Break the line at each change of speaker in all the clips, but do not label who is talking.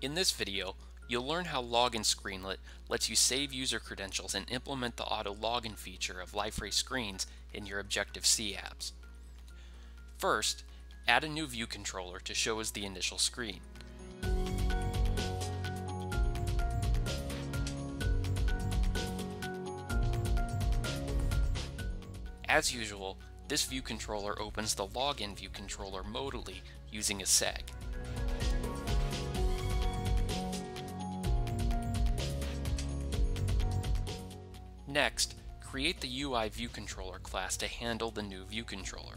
In this video, you'll learn how Login Screenlet lets you save user credentials and implement the auto login feature of Liferay screens in your Objective-C apps. First, add a new view controller to show as the initial screen. As usual, this view controller opens the login view controller modally using a segue. Next, create the UI view controller class to handle the new view controller.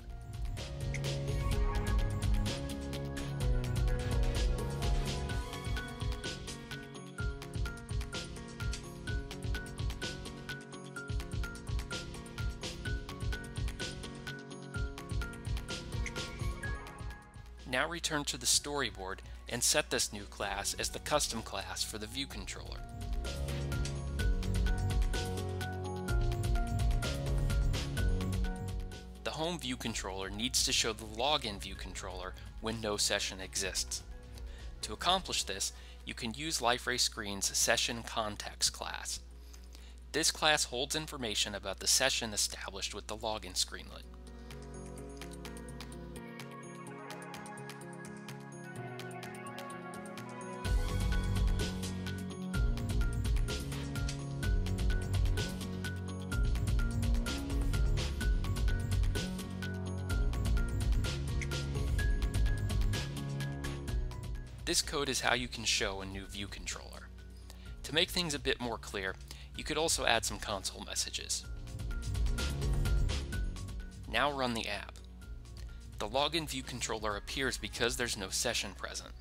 Now return to the storyboard and set this new class as the custom class for the view controller. Home view controller needs to show the login view controller when no session exists. To accomplish this, you can use Liferay Screen's Session Context class. This class holds information about the session established with the login screenlet. This code is how you can show a new view controller. To make things a bit more clear, you could also add some console messages. Now run the app. The login view controller appears because there's no session present.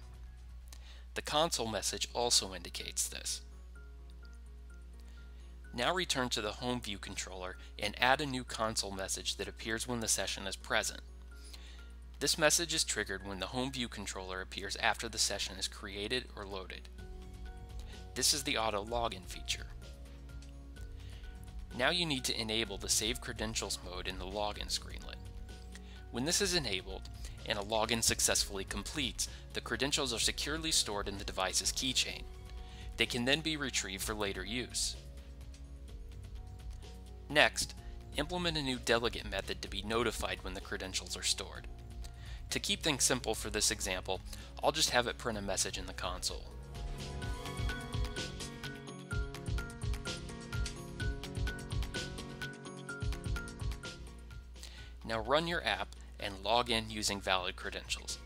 The console message also indicates this. Now return to the home view controller and add a new console message that appears when the session is present. This message is triggered when the home view controller appears after the session is created or loaded. This is the auto login feature. Now you need to enable the Save Credentials mode in the login screenlet. When this is enabled and a login successfully completes, the credentials are securely stored in the device's keychain. They can then be retrieved for later use. Next, implement a new delegate method to be notified when the credentials are stored. To keep things simple for this example, I'll just have it print a message in the console. Now run your app and log in using valid credentials.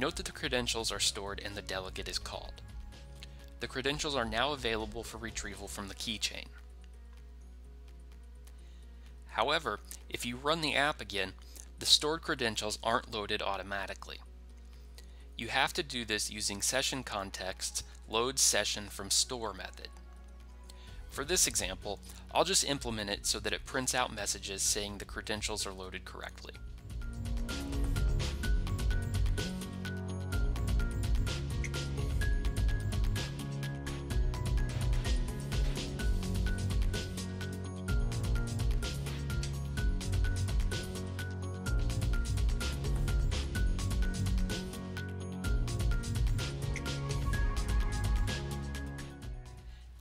Note that the credentials are stored and the delegate is called. The credentials are now available for retrieval from the keychain. However, if you run the app again, the stored credentials aren't loaded automatically. You have to do this using session context's load session from store method. For this example, I'll just implement it so that it prints out messages saying the credentials are loaded correctly.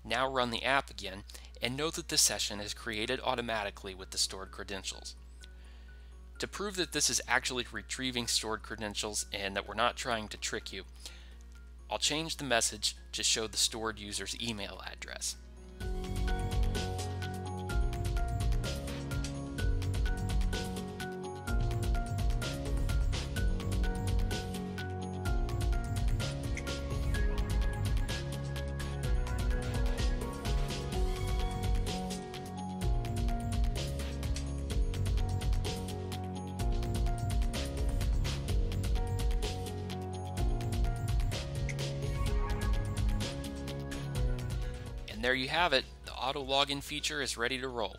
Now run the app again and note that the session is created automatically with the stored credentials. To prove that this is actually retrieving stored credentials and that we're not trying to trick you, I'll change the message to show the stored user's email address. And there you have it, the auto login feature is ready to roll.